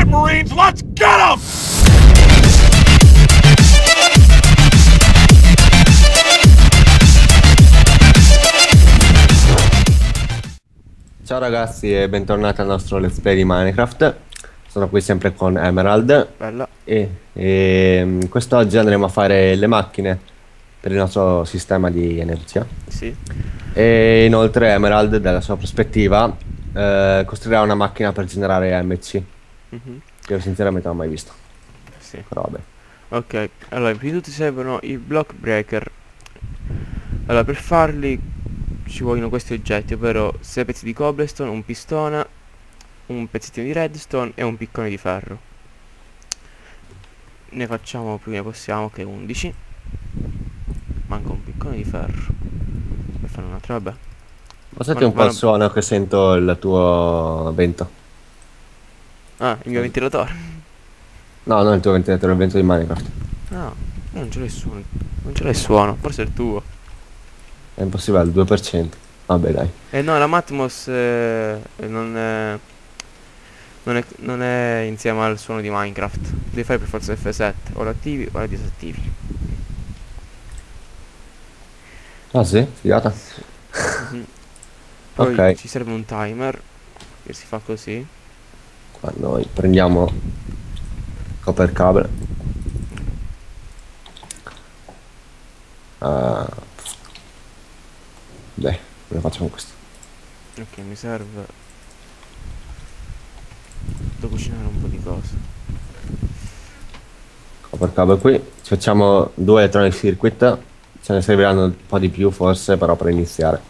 it, Marines! Let's get them! Ciao ragazzi e bentornati al nostro let's play di Minecraft. Sono qui sempre con Emerald Bella. e, e mm, quest'oggi andremo a fare le macchine per il nostro sistema di energia. Sì. E inoltre Emerald, dalla sua prospettiva, eh, costruirà una macchina per generare AMC. Mhm. Che io sinceramente non ho mai visto. Sì. Però vabbè. Ok. Allora, prima di tutto servono i block breaker. Allora, per farli ci vogliono questi oggetti, ovvero 6 pezzi di cobblestone, un pistone, un pezzettino di redstone e un piccone di ferro. Ne facciamo più che possiamo, che 11. Manca un piccone di ferro. Per fare un altro, vabbè. Ma senti un po' il suono che sento il tuo vento. Ah, il mio ventilatore. No, non il tuo ventilatore, il vento di Minecraft. Ah, non ce l'hai suono. Non ce l'hai suono, forse è il tuo. È impossibile, il 2%. Vabbè dai. Eh no, la Matmos eh, non, è, non, è, non è insieme al suono di Minecraft. Devi fare per forza F7, o la attivi o la disattivi. Ah sì? Figata. Mhm. Poi Ok. ci serve un timer che si fa così. Qua noi prendiamo copper cable. Ah. Beh, lo facciamo questo. Ok, mi serve da cucinare un po' di cose. Copper cable qui. Ci facciamo due electronic circuit. Ce ne serviranno un po' di più forse, però per iniziare.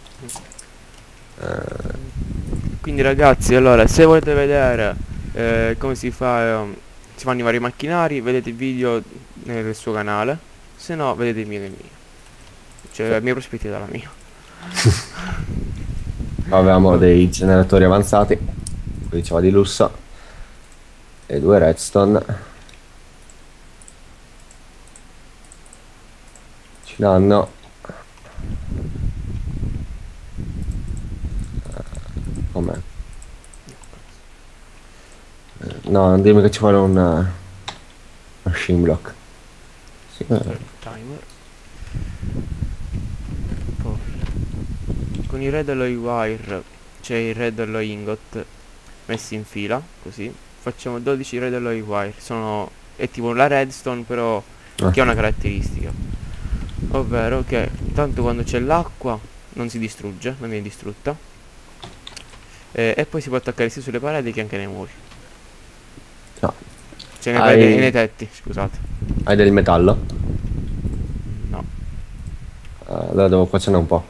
Quindi ragazzi, allora, se volete vedere eh, come si fa, ehm, si fanno i vari macchinari, vedete il video nel suo canale. Se no, vedete il mio nel mio. Cioè, la mia prospettiva dalla mia. Avevamo dei generatori avanzati. Qui diceva di lusso. E due redstone. Ci danno. Eh, Com'è? Eh, No, non dimmi che ci vuole un eh, machine block. Sì, eh, timer. Poi con i red alloy wire, cioè i red alloy ingot messi in fila, così. Facciamo 12 red alloy wire. Sono è tipo la redstone però Ah. che ha una caratteristica. Ovvero che tanto quando c'è l'acqua non si distrugge, non viene distrutta. Eh, e poi si può attaccare sia sulle pareti che anche nei muri. No. Cioè nei, Hai- pareti- nei tetti, scusate. Hai del metallo? No. Eh, allora devo cuocere un po'.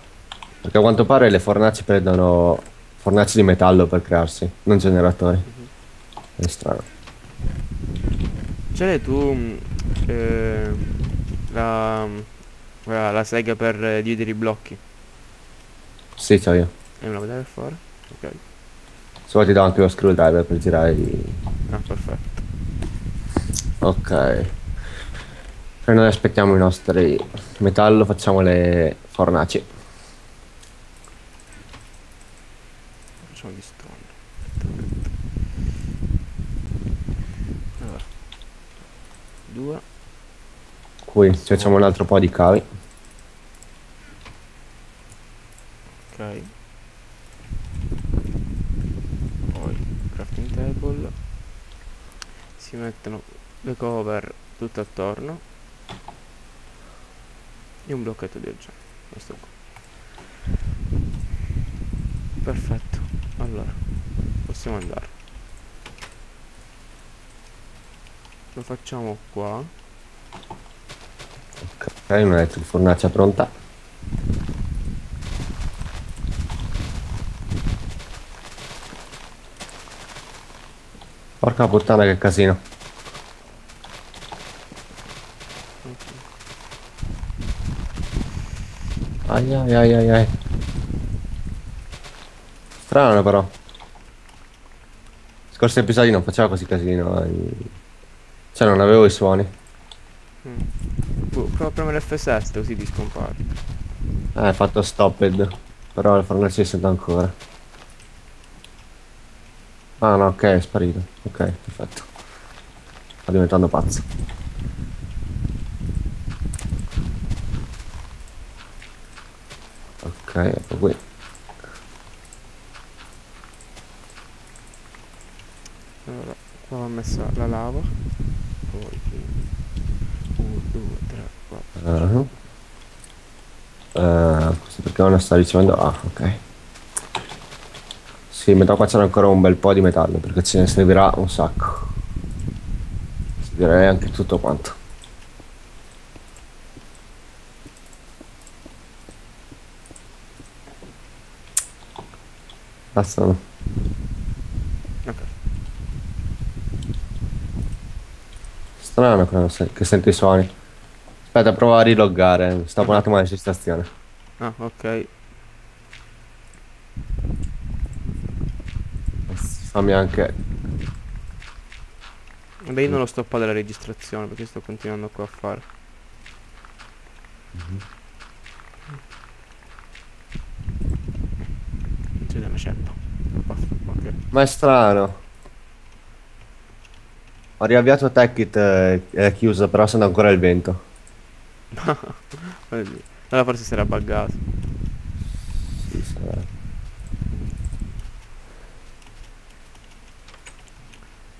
Perché a quanto pare le fornaci prendono fornaci di metallo per crearsi, non generatori. È strano. Ce l'hai tu mh, eh, la, la, sega per eh, dividere i blocchi? Sì, c'ho io. E me la vedere fuori? Ok, Se vuoi ti do anche lo screwdriver per girare i... ah perfetto. Ok. E noi aspettiamo i nostri metallo, facciamo le fornaci. Facciamo di stone. Allora. Due. Qui ci facciamo un altro po' di cavi. Ok. Poi crafting table. Si mettono le cover tutto attorno. E un blocchetto di oggetto. Questo qua. Perfetto. Allora, possiamo andare. Lo facciamo qua. Ok, una electric fornacia pronta. Porca puttana che casino. Ai ai ai ai ai. Strano però. Scorsi episodi non faceva così casino. eh. Cioè non avevo i suoni. Mm. Boh, prova a premere F7 così ti scompare. Eh, fatto stopped. Però il fornace si sente ancora. Ah no, ok, è sparito. Ok, perfetto. Sta diventando pazzo. Ok, ecco qui. Allora, qua va messa la lava. Poi 1, 2, 3, 4. Uh -huh. questo perché non sta ricevendo... Ah, ok. Sì, metà qua c'era ancora un bel po' di metallo, perché ce ne servirà un sacco. Direi anche tutto quanto. Bastano. Ok. Strano che sento i suoni. Aspetta, provo a riloggare. Stavo un attimo alla registrazione. Ah, ok. Fammi anche. Beh, io non ho stoppato la registrazione perché sto continuando qua a fare. Non c'è una ceppa. Ok. Ma è strano. Ho riavviato Techit eh, è chiuso, però sento ancora il vento. Allora forse si era buggato. Sì, sarà.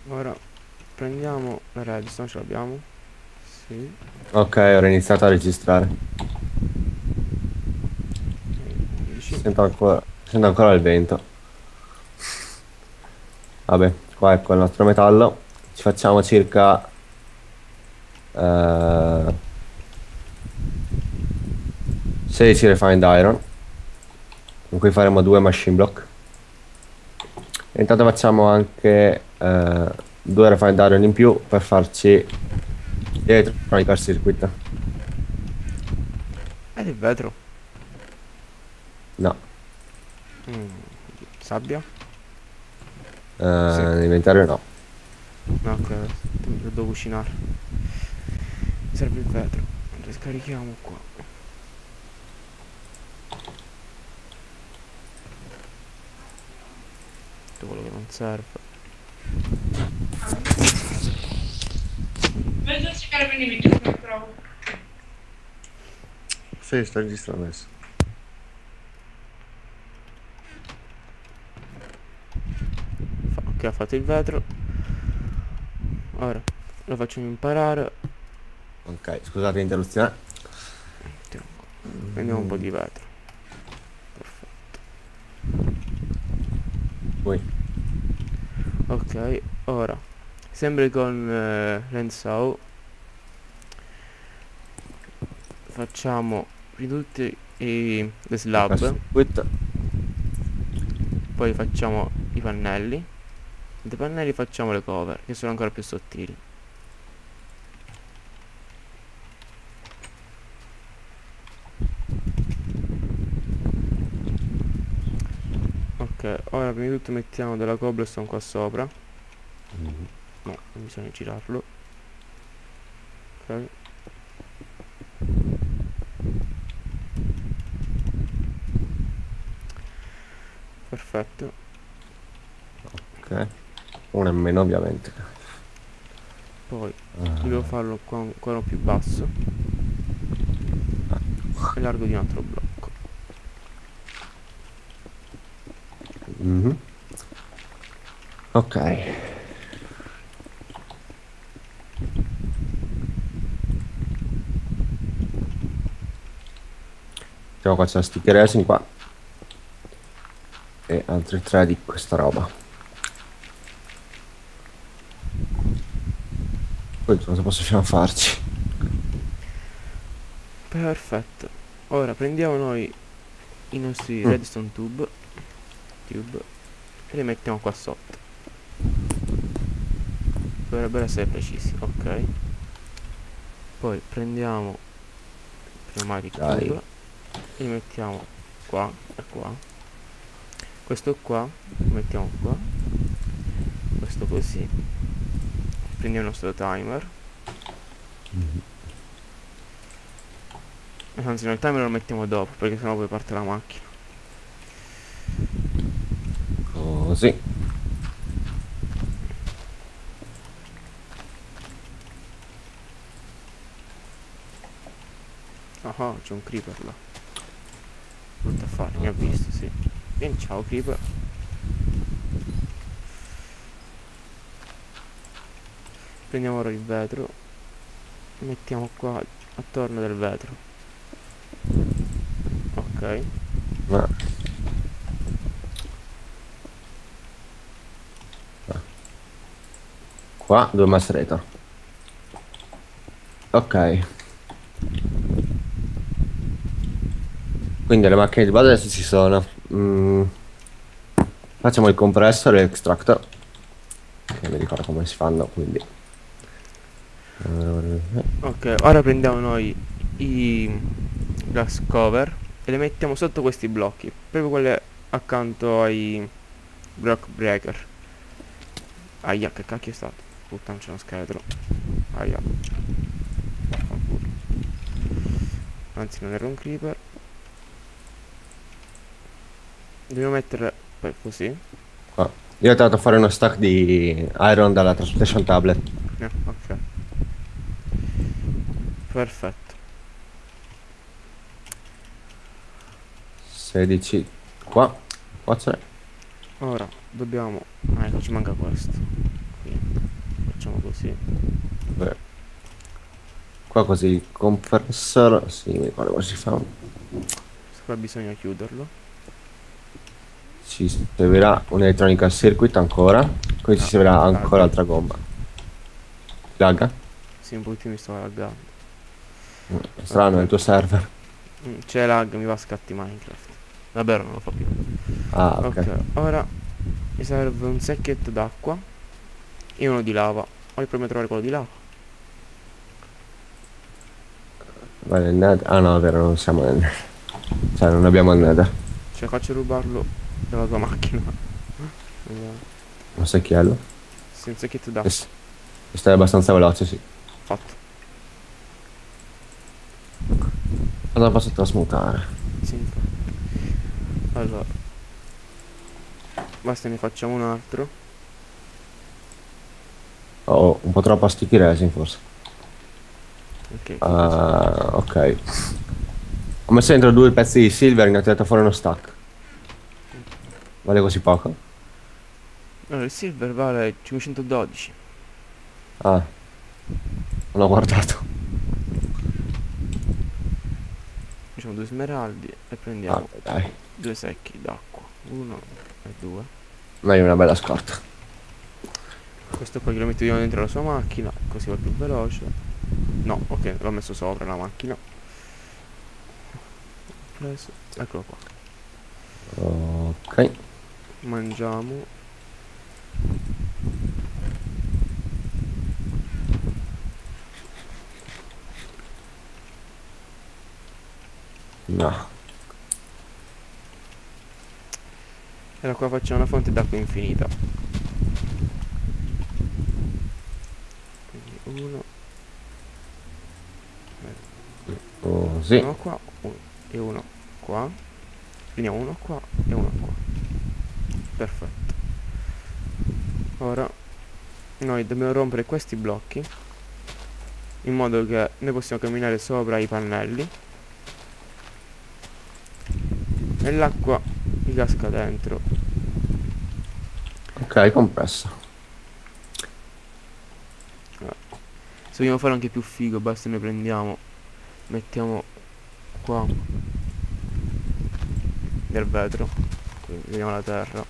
Ora prendiamo la redstone, ce l'abbiamo? Sì. Ok, ho iniziato a registrare. 11. Sento ancora, sento ancora il vento. Vabbè, qua ecco il nostro metallo. Ci facciamo circa... Eh, 16 refined iron. Con cui faremo due machine block. E intanto facciamo anche eh, due refined iron in più per farci gli electronic circuit. Ed il vetro. No, Mm, Sabbia? eh, nell'inventario no. No, ok. Lo devo cucinare. Serve il vetro. Riscarichiamo qua. Tutto quello che non serve. Vedo cercare per i video che non trovo. Sì, sto registrando adesso. Ok, ha fatto il vetro. Ora lo facciamo imparare. Ok, scusate l'interruzione. Prendiamo un po' di vetro. Perfetto. Poi. Ok, ora. Sempre con eh, Rensau. Facciamo di tutte i, le slab. Poi facciamo i pannelli. Dai pannelli facciamo le cover, che sono ancora più sottili. Ok, ora prima di tutto mettiamo della cobblestone qua sopra. No, non bisogna girarlo. Ok. Perfetto. Ok. Uno in meno ovviamente. Poi Ah, devo farlo qua ancora più basso. E largo di un altro blocco. Mhm. Ok. Mettiamo qua c'è la sticker resin qua. E altri tre di questa roba. Poi cosa possiamo farci? Perfetto. Ora prendiamo noi i nostri Mm. redstone tube. Tube. E li mettiamo qua sotto. Dovrebbero essere precisi, ok. Poi prendiamo pneumatic Dai. tube e li mettiamo qua e qua. Questo qua lo mettiamo qua. Questo così. Prendiamo il nostro timer. Anzi, no, il timer lo mettiamo dopo perché sennò poi parte la macchina. così ah, ah c'è un creeper là. Brutta fare, mi ha visto sì. Vieni ciao creeper. Prendiamo ora il vetro. Mettiamo qua attorno del vetro. Ok. Ma Qua due mastreta. Ok. Quindi le macchine di base adesso ci sono. Mm. Facciamo il compressor e l'extractor. Non mi ricordo come si fanno, quindi. Ok, ora prendiamo noi i glass cover e le mettiamo sotto questi blocchi, proprio quelle accanto ai block breaker. Aia, che cacchio è stato? Puttana c'è uno scheletro. Aia. Vaffanculo. Anzi non era un creeper. Dobbiamo mettere poi così. Qua. Io ho tentato a fare uno stack di iron dalla transportation tablet. Eh, ok. Perfetto. 16 qua. Qua c'è. Ora dobbiamo... Ah, ecco, ci manca questo. Facciamo così. Beh. Qua così il compressor. Sì, mi ricordo come si fa. Qua bisogna chiuderlo. Ci servirà un electronical circuit ancora. Ci Ah, servirà lagga. ancora altra gomma. Lagga? Sì, un pochettino mi sto laggando. Strano, è il tuo server. Mm, C'è lag, mi va a scatti Minecraft. Vabbè, non lo fa più. Ah, ok. Ok, ora mi serve un sacchetto d'acqua e uno di lava. Il problema di trovare quello di. Vai nel nether. Ah no, è vero, non siamo nel. Cioè, non abbiamo il nether. Cioè, faccio rubarlo dalla tua macchina. Vediamo. Un secchiello. Sì, un sacchetto d'acqua. Questo questo è abbastanza veloce, sì. Fatto. Cosa posso trasmutare? Sì. Allora. Basta, ne facciamo un altro. Oh, un po' troppo a sticky resin forse. Ok. Ah, ok. Ho messo dentro due pezzi di silver e ne ho tirato fuori uno stack. Vale così poco? Allora, il silver vale 512. Ah. Non ho guardato. Facciamo due smeraldi e Ah, prendiamo dai. due secchi d'acqua. Uno e due. Meglio una bella scorta. Questo poi lo mettiamo dentro la sua macchina, così va più veloce. No, ok, l'ho messo sopra la macchina. Preso. Eccolo qua. Ok. Mangiamo. No. E da qua facciamo una fonte d'acqua infinita. Quindi uno. Così. Uno qua uno, e uno qua. Finiamo uno qua e uno qua. Perfetto. Ora noi dobbiamo rompere questi blocchi in modo che noi possiamo camminare sopra i pannelli e l'acqua mi casca dentro. Ok, compresso. Se vogliamo fare anche più figo, basta noi prendiamo, mettiamo qua del vetro, vediamo la terra.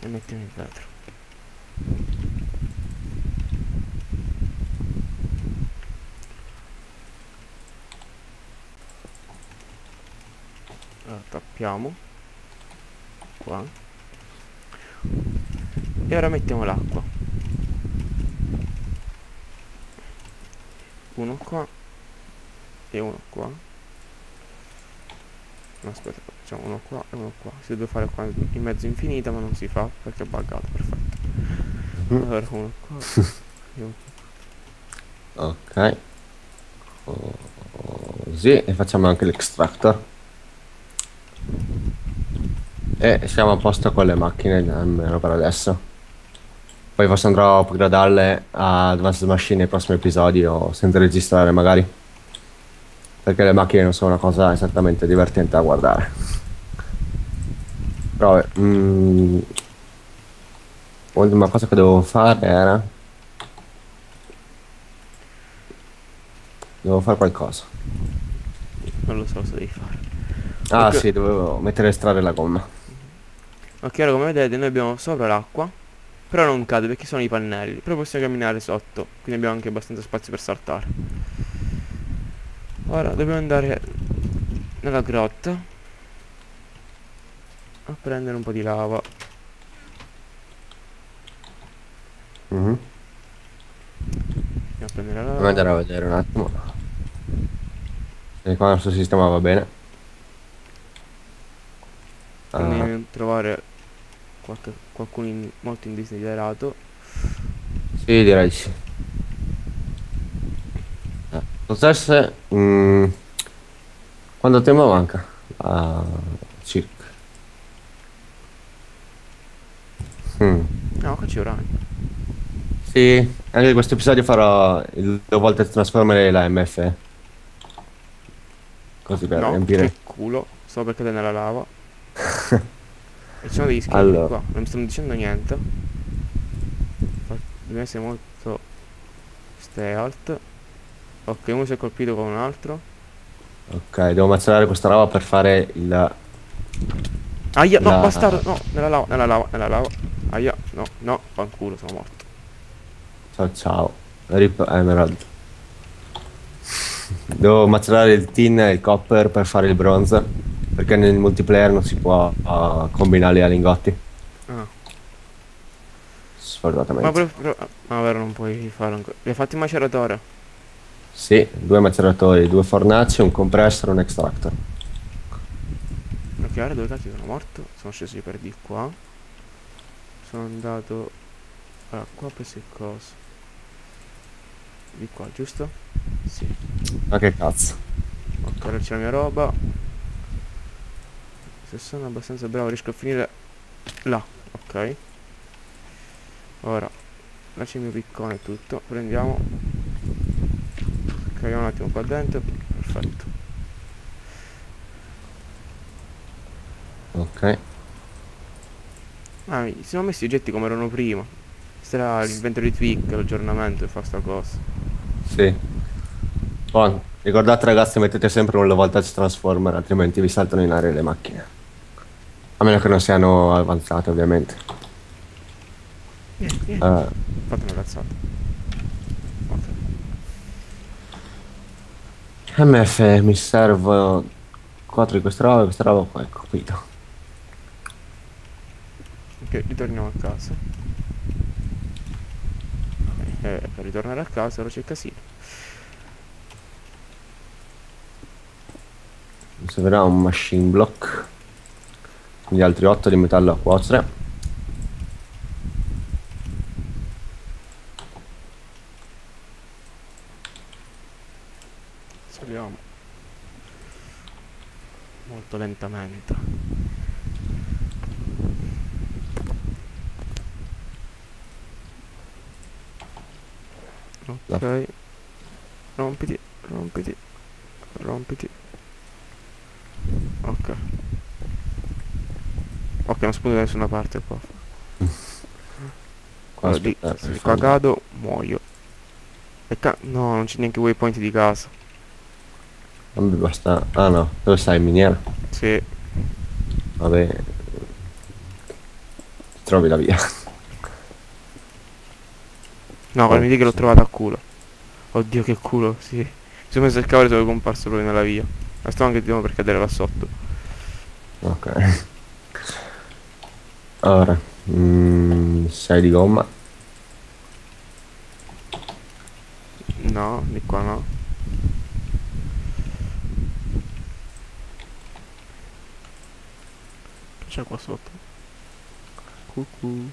E mettiamo il vetro. Allora, tappiamo qua e ora mettiamo l'acqua uno qua e uno qua no aspetta facciamo uno qua e uno qua si deve fare qua in mezzo infinita ma non si fa perché è buggato perfetto allora uno qua e uno Ok. Così. E facciamo anche l'extractor. E siamo a posto con le macchine, almeno per adesso. Poi forse andrò a upgradarle a Advanced Machine nei prossimi episodi o senza registrare magari. Perché le macchine non sono una cosa esattamente divertente da guardare. Però, mm, l'ultima cosa che devo fare era... Devo fare qualcosa. Non lo so cosa devi fare. Ah Ok. sì, dovevo mettere a estrarre la gomma. Ok, allora come vedete noi abbiamo sopra l'acqua. Però non cade perché sono i pannelli. Però possiamo camminare sotto. Quindi abbiamo anche abbastanza spazio per saltare. Ora dobbiamo andare nella grotta. A prendere un po' di lava. Mhm. Andiamo a prendere la lava. andare a vedere un attimo. Se qua il nostro sistema va bene. Ah, Andiamo a trovare qualche, qualcuno in- molto indesiderato. sì, direi di sì. Eh, Potesse... mm, quanto tempo manca? Ah, circa. Hmm. No, qua un ragno. Sì, anche in questo episodio farò il due volte Transformer e la MF. Così per no, riempire. che culo. Sto per cadere nella lava. e ci sono degli scheletri Allora. qua. Non mi stanno dicendo niente. Deve essere molto stealth. Ok, uno si è colpito con un altro. Ok, devo macerare questa roba per fare il... Aia, no, La- bastardo, no, nella lava, nella lava, nella lava. Aia, no, no, fanculo, sono morto. Ciao ciao. Rip Emerald. Devo macerare il tin e il copper per fare il bronze. Perché nel multiplayer non si può uh, combinarli a lingotti. Ah, Sfortunatamente. ma però, però ma vero non puoi farlo ancora. Li hai fatti il maceratore? Sì, due maceratori, due fornaci, un compressor e un extractor. Ok, ora dove cazzo sono morto? Sono sceso per di qua. Sono andato. Allora, qua ho preso il coso. Di qua, giusto? Sì. Ma che cazzo. Ok, ora c'è la mia roba. Se sono abbastanza bravo riesco a finire là. Ok. Ora, là c'è il mio piccone e tutto. Prendiamo. Cariamo un attimo qua dentro. Perfetto. Ok. Ah, mi- si sono messi i oggetti come erano prima. Sarà l'inventory tweak, l'aggiornamento e fa sta cosa. Sì. Poi, ricordate ragazzi, mettete sempre un low voltage transformer, altrimenti vi saltano in aria le macchine. A meno che non siano avanzate, ovviamente. Vieni, vieni. Eh, Fate una cazzata. MF mi servono 4 di queste robe, questa roba qua, ecco, capito. Ok, ritorniamo a casa. Eh, per ritornare a casa ora c'è il casino. Mi servirà un machine block. Quindi altri 8 di metallo a cuocere. Saliamo. Molto lentamente. Ok. Rompiti, rompiti, rompiti. Ok. Non spunto da nessuna parte qua. Qua Allora, aspetta, se qua cado, muoio. E ca- no, non c'è neanche waypoint di casa. Non mi basta. Ah no, dove stai in miniera? Sì. Vabbè. Trovi la via. No, Oh, mi dica che l'ho trovata a culo. Oddio che culo, sì. Mi sono messo il cavolo e sono comparso proprio nella via. Ma sto anche di nuovo per cadere là sotto. Ok. Ora, 6 di gomma. No, di qua no. Che c'è qua sotto? Cucù.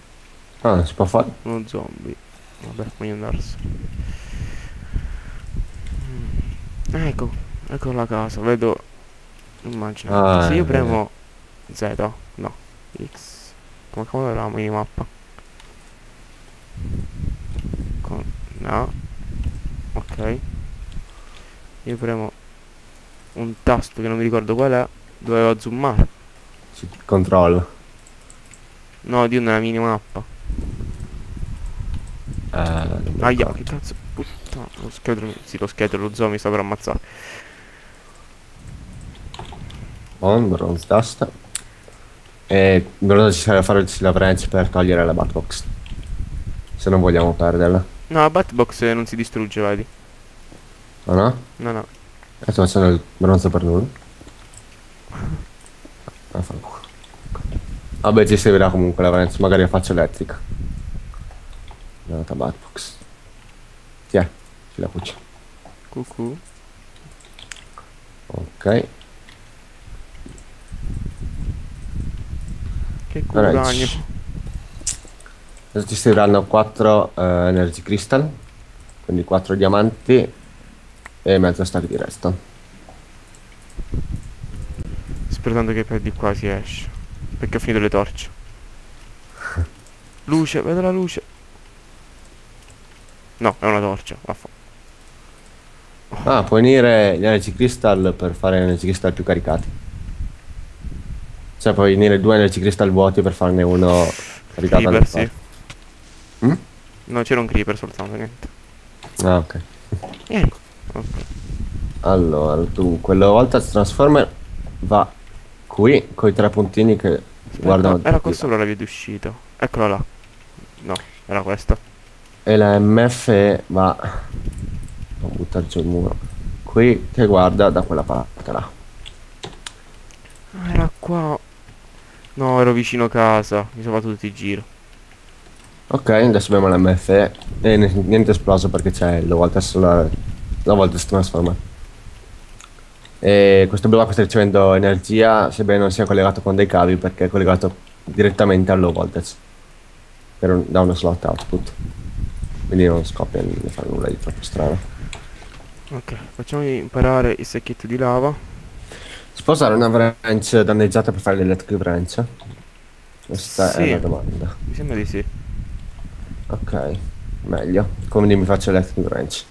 Ah, si può fare. Uno zombie. Vabbè, meglio andarsene. Mm. Ecco, ecco la casa, vedo. Immagino. Ah, Se io eh, premo Z, no, X. Come cavolo era la minimappa? Con... No. Ok. Io premo un tasto che non mi ricordo qual è. Dovevo zoomare. Ci controllo. No, di una minimappa. Eh, Aia, che cazzo. Puttana, lo scheletro. Sì, lo scheletro, lo zoo mi sta per ammazzare. On, bronze dust. E bronze ci serve fare il Silla Branch per togliere la Batbox. Se non vogliamo perderla. No, la Batbox non si distrugge, vedi. O no? No, no. E sto facendo il bronzo per nulla. Ah, Vabbè, ci servirà comunque la Branch. Magari la faccio elettrica. Nota Batbox. Tiè, ci la cuccia. Cucù. Ok. Che ci- Adesso ci serviranno 4 Energy Crystal. Quindi 4 diamanti. E mezzo stack di redstone. Sperando che per di qua si esce. Perché ho finito le torce. Luce, vedo la luce. No, è una torcia. Vaffa. Ah, puoi unire gli Energy Crystal per fare Energy Crystal più caricati. Cioè puoi unire due Energy Crystal vuoti per farne uno caricato Creeper, sì. Mm? No, c'era un creeper soltanto, niente. Ah, ok. Vieni. Ok. Allora, dunque, la volta Transformer va qui con i tre puntini che Aspetta, guardano era di qua là. sopra la via d'uscita. Eccola là. No, era questa. E la MF va non buttare giù il muro. Qui che guarda da quella parte là. Era qua. No, ero vicino casa. Mi sono fatto tutti i giro. Ok, adesso abbiamo l'MF e niente esploso perché c'è la volta la, la volta Transformer. E questo blocco sta ricevendo energia sebbene non sia collegato con dei cavi perché è collegato direttamente al low voltage per un- da uno slot output. Quindi non scoppia né fa nulla di troppo strano. Ok, facciamo imparare il sacchetto di lava. Usare una branch danneggiata per fare l'electric branch? Questa Sì. è la domanda. Mi sembra di sì. Ok, meglio. Quindi mi faccio electric branch.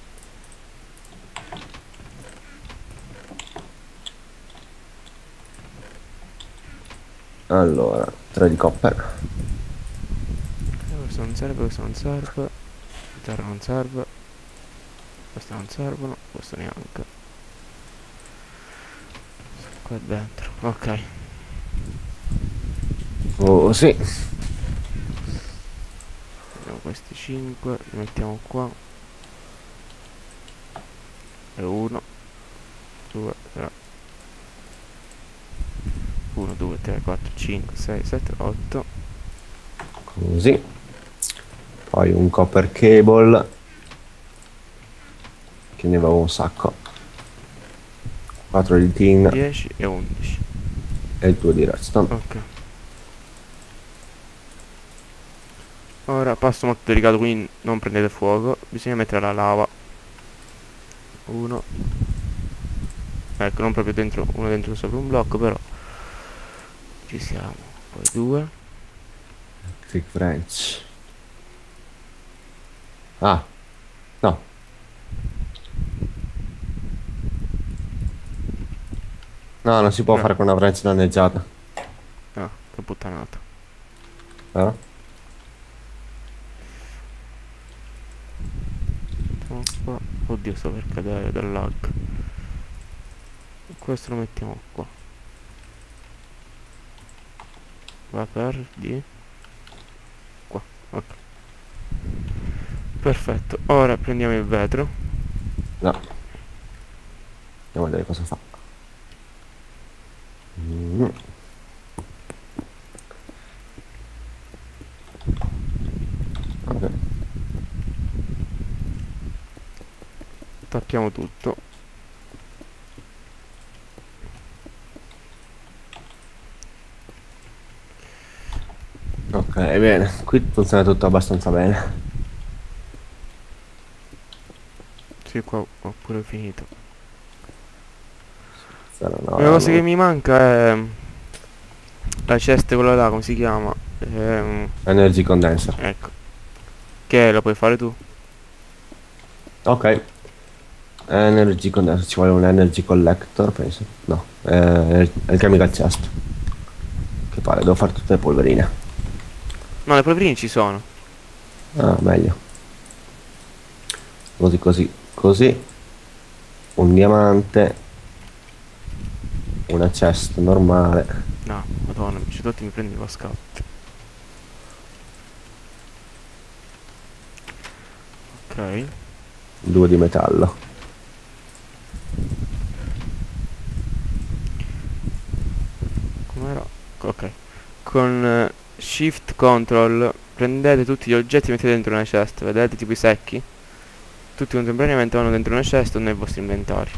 Allora, 3 di copper. Questo non serve, questo non serve. Terra non serve. Queste non servono, questo neanche. Qua dentro. Ok. Oh, sì. Abbiamo questi 5, li mettiamo qua. E 1, 2, 3. 1, 2, 3, 4, 5, 6, 7, 8. Così. Poi un copper cable. Che ne avevo un sacco. 4 di tin 10 e 11. e 2 di redstone. Ok. Ora passo molto delicato, quindi non prendete fuoco. Bisogna mettere la lava. Uno. Ecco, non proprio dentro, uno dentro sopra un blocco, però. Ci siamo. Poi due. Electric branch. Ah. No. No, non si può Eh. fare con una branch danneggiata. Ah, che puttanata. Vero? Mettiamo qua. Oddio, sto per cadere dal lag. Questo lo mettiamo qua. Va per di qua. Ok. Perfetto. Ora prendiamo il vetro. No. Andiamo a vedere cosa fa. Mm. Ok. Tappiamo tutto. Ok, bene. Qui funziona tutto abbastanza bene. Sì, qua ho pure finito. Zero, no, La cosa che mi manca è la cesta quella là, come si chiama? Ehm, Energy condenser. ecco. Che lo puoi fare tu. Ok. Energy con... ci vuole un energy collector, penso. No, eh, è il chemical chest. Che pare, devo fare tutte le polverine. No, le polverine ci sono. Ah, meglio. Così, così, così. Un diamante. Una chest normale. No, madonna, ci tutti mi prendi lo scout. Ok. Due di metallo. Com'era? Ok. Con eh, shift control prendete tutti gli oggetti e mettete dentro una chest, vedete tipo i secchi? Tutti contemporaneamente vanno dentro una chest o nel vostro inventario.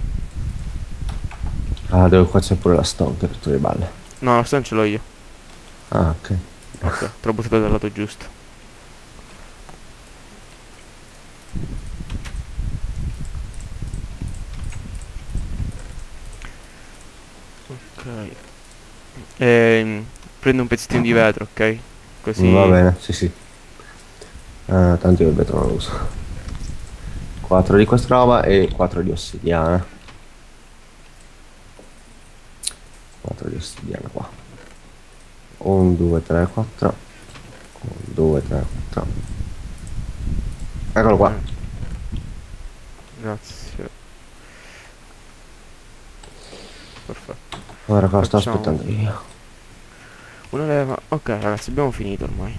Ah, dove qua c'è pure la stone che rotto le balle. No, la stone ce l'ho io. Ah, ok. Ok, te l'ho buttato dal lato giusto. Ok. Ehm, prendo un pezzettino di vetro, ok? Così. Va bene, sì, sì. Ah, tanto io il vetro non lo uso. 4 di questa roba e 4 di ossidiana. 4 di ossidiana qua. 1, 2, 3, 4. 1, 2, 3, 4. Eccolo qua. Grazie. Perfetto. Ora cosa sto aspettando io. Una leva. Ok, ragazzi, abbiamo finito ormai.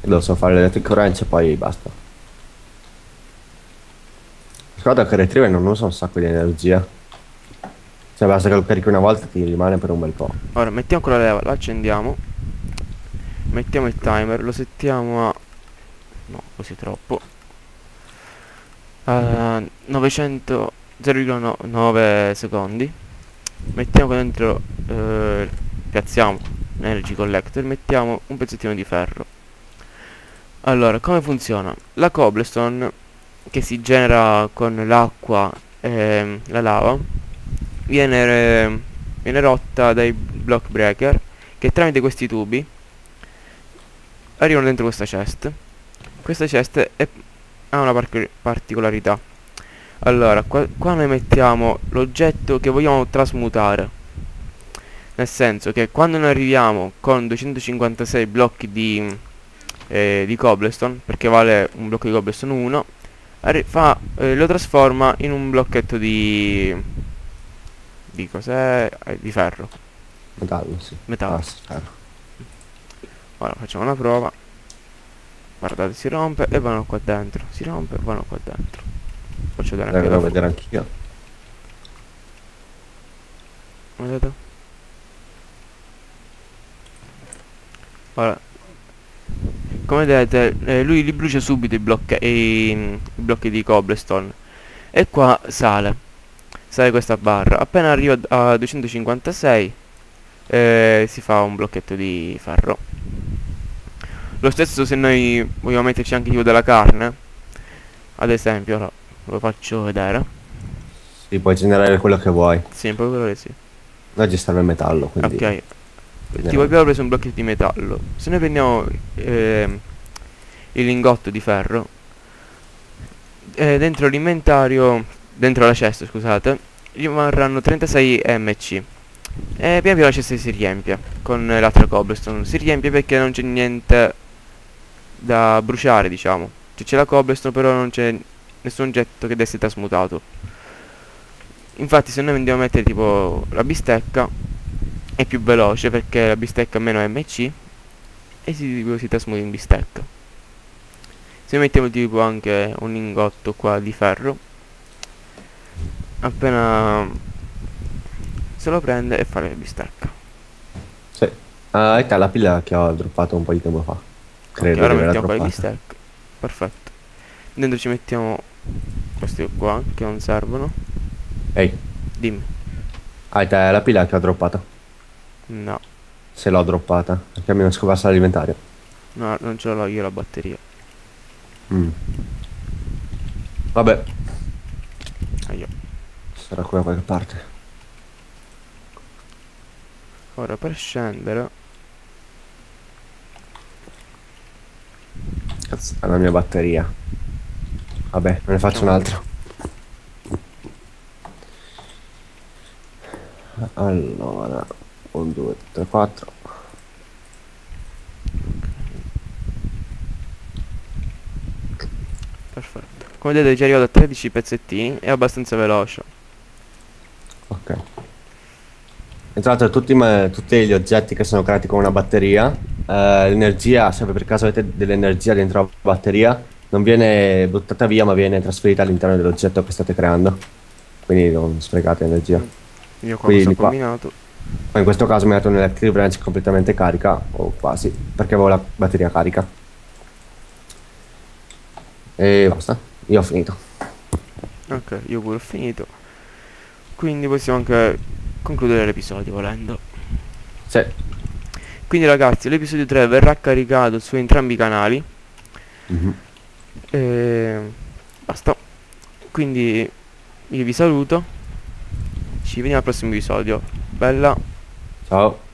Devo solo fare l'electric wrench e poi basta. Ricorda che retriever non usa un sacco di energia. Cioè basta che lo carichi una volta ti rimane per un bel po'. Ora mettiamo quella leva, la accendiamo. Mettiamo il timer, lo settiamo a. No, così troppo. A 900 0,9 secondi. Mettiamo dentro. eh, piazziamo l'energy collector. Mettiamo un pezzettino di ferro. Allora, come funziona? La cobblestone che si genera con l'acqua e la lava viene, viene rotta dai block breaker che tramite questi tubi arrivano dentro questa chest. Questa chest è- ha una par- particolarità. Allora, qua, qua noi mettiamo l'oggetto che vogliamo trasmutare. Nel senso che quando noi arriviamo con 256 blocchi di, eh, di cobblestone, perché vale un blocco di cobblestone 1, arri- fa, eh, lo trasforma in un blocchetto di... di cos'è? Eh, di ferro. Metallo, sì. Metallo. Ah, sì. Ora facciamo una prova. Guardate, si rompe e vanno qua dentro. Si rompe e vanno qua dentro. Faccio vedere anche Devo vedere anch'io. Vedete? Ora, come vedete, eh, lui li brucia subito i blocchi, i, i blocchi di cobblestone. E qua sale. Sale questa barra. Appena arriva a 256 eh, si fa un blocchetto di ferro. Lo stesso se noi vogliamo metterci anche tipo della carne. Ad esempio, lo faccio vedere. Sì, puoi generare quello che vuoi. Sì, proprio quello che sì. Oggi serve metallo, quindi... Ok. Tipo abbiamo preso un blocchetto di metallo. Se noi prendiamo ehm, il lingotto di ferro, eh, dentro l'inventario, dentro la cesta, scusate, rimarranno 36 MC. E pian piano la cesta si riempie con l'altra cobblestone. Si riempie perché non c'è niente da bruciare, diciamo. C'è la cobblestone, però non c'è nessun oggetto che deve essere trasmutato. Infatti se noi andiamo a mettere tipo la bistecca è più veloce perché la bistecca ha meno MC e si, si trasmuta in bistecca. Se mettiamo tipo anche un lingotto qua di ferro, appena se lo prende e fa la bistecca. Sì. Ah, ecco la pila che ho droppato un po' di tempo fa. Credo ok, ora mettiamo qua le bistecche. Perfetto. Dentro ci mettiamo questi qua che non servono. Ehi, Dimmi. ah, te la pila che ho droppato. No, Se l'ho droppata. Perché mi non scopassa all'inventario. no, non ce l'ho io la batteria. Mm. Vabbè, Aia. Sarà qui da qualche parte. Ora per scendere Cazzo, è la mia batteria. Vabbè, me ne faccio un altro. Allora, 1, 2, 3, 4. Perfetto. Come vedete ci arrivato a 13 pezzettini, è abbastanza veloce. Ok. E tra l'altro tutti, ma- tutti gli oggetti che sono creati con una batteria, eh, l'energia, se per caso avete dell'energia dentro la batteria, non viene buttata via ma viene trasferita all'interno dell'oggetto che state creando. Quindi non sprecate energia. Io qua Quindi ho combinato. Poi in questo caso mi ha dato un electric branch completamente carica, o quasi, perché avevo la batteria carica. E basta, io ho finito. Ok, io pure ho finito. Quindi possiamo anche concludere l'episodio volendo. Sì, Quindi ragazzi, l'episodio 3 verrà caricato su entrambi i canali. mhm. E basta. Quindi io vi saluto. Ci vediamo al prossimo episodio. Bella. ciao.